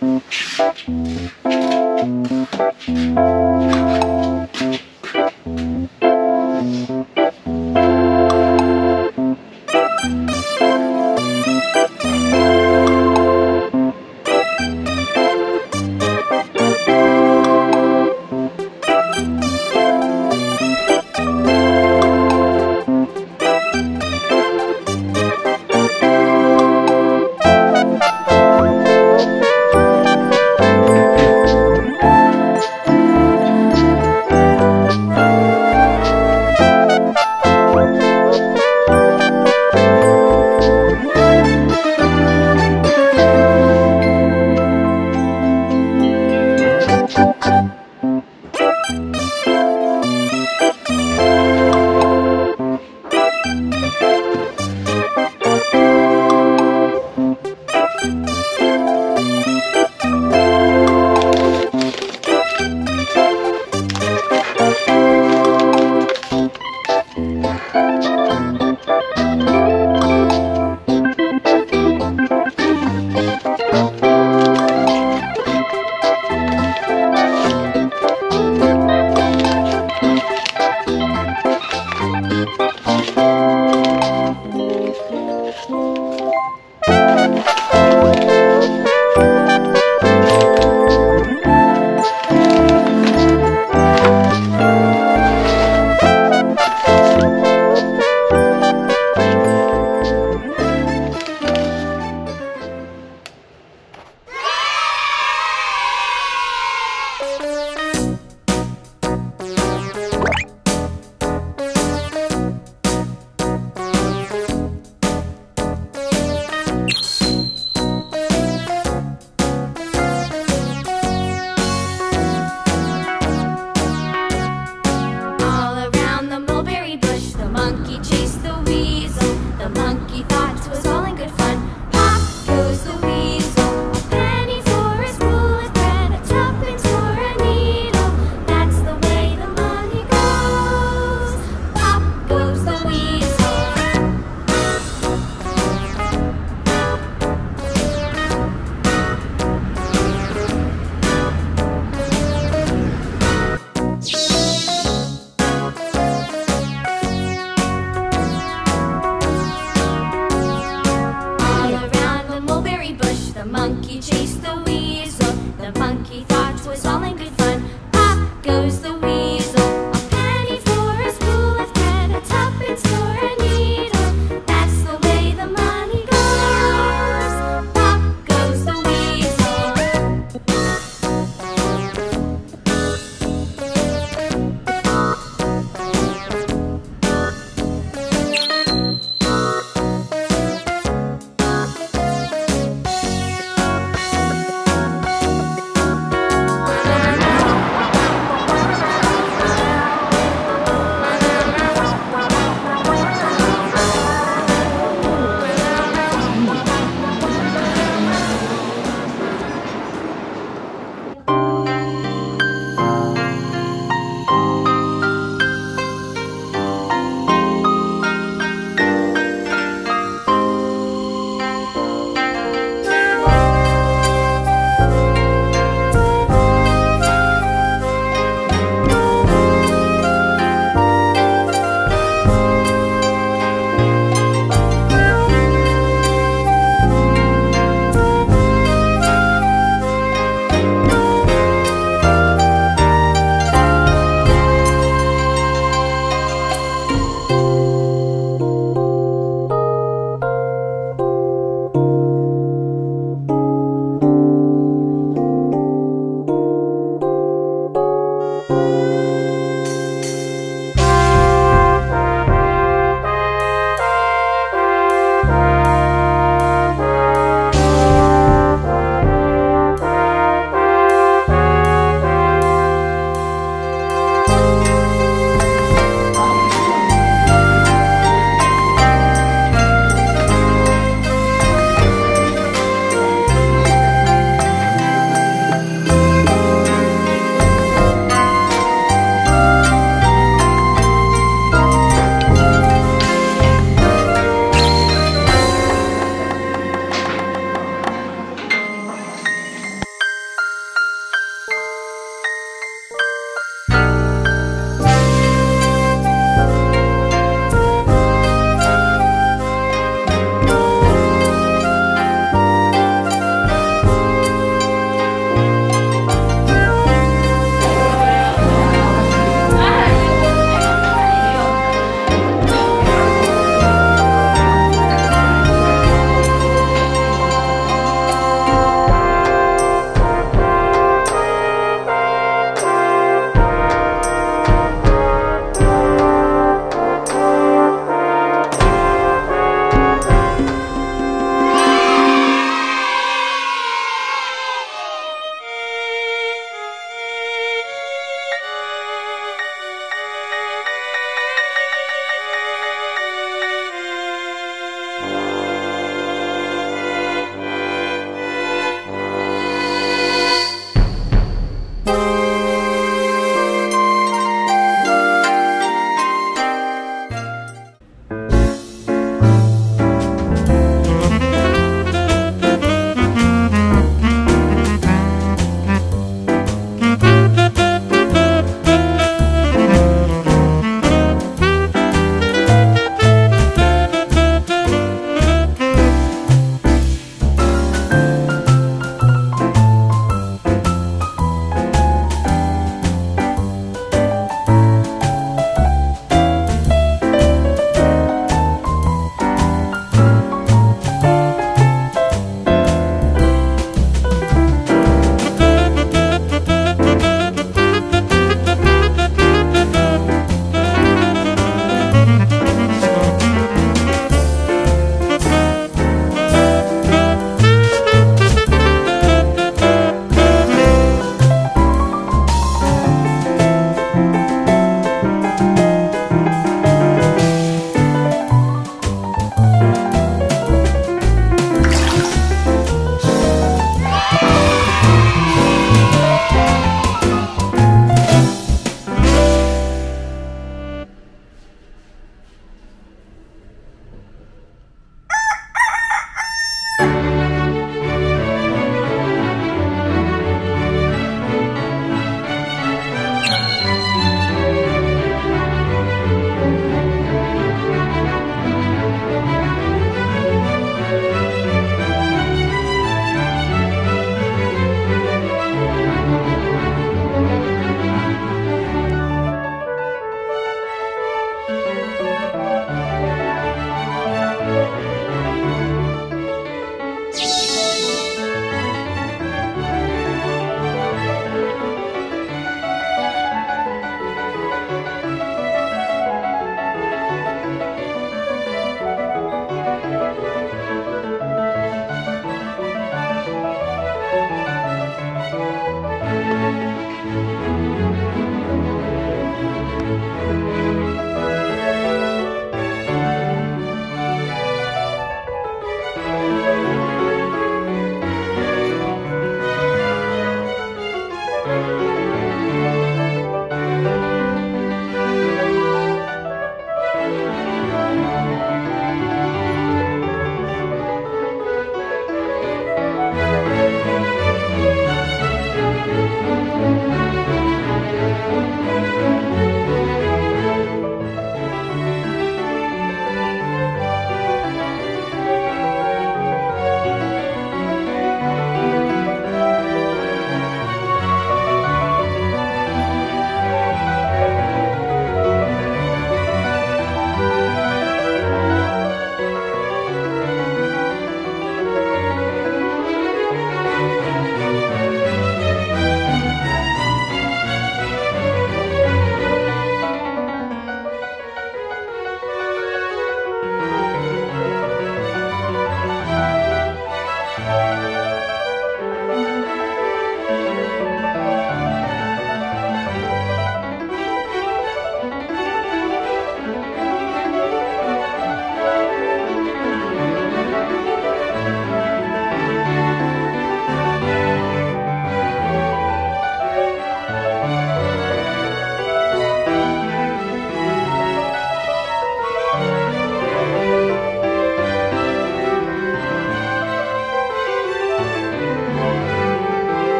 monkey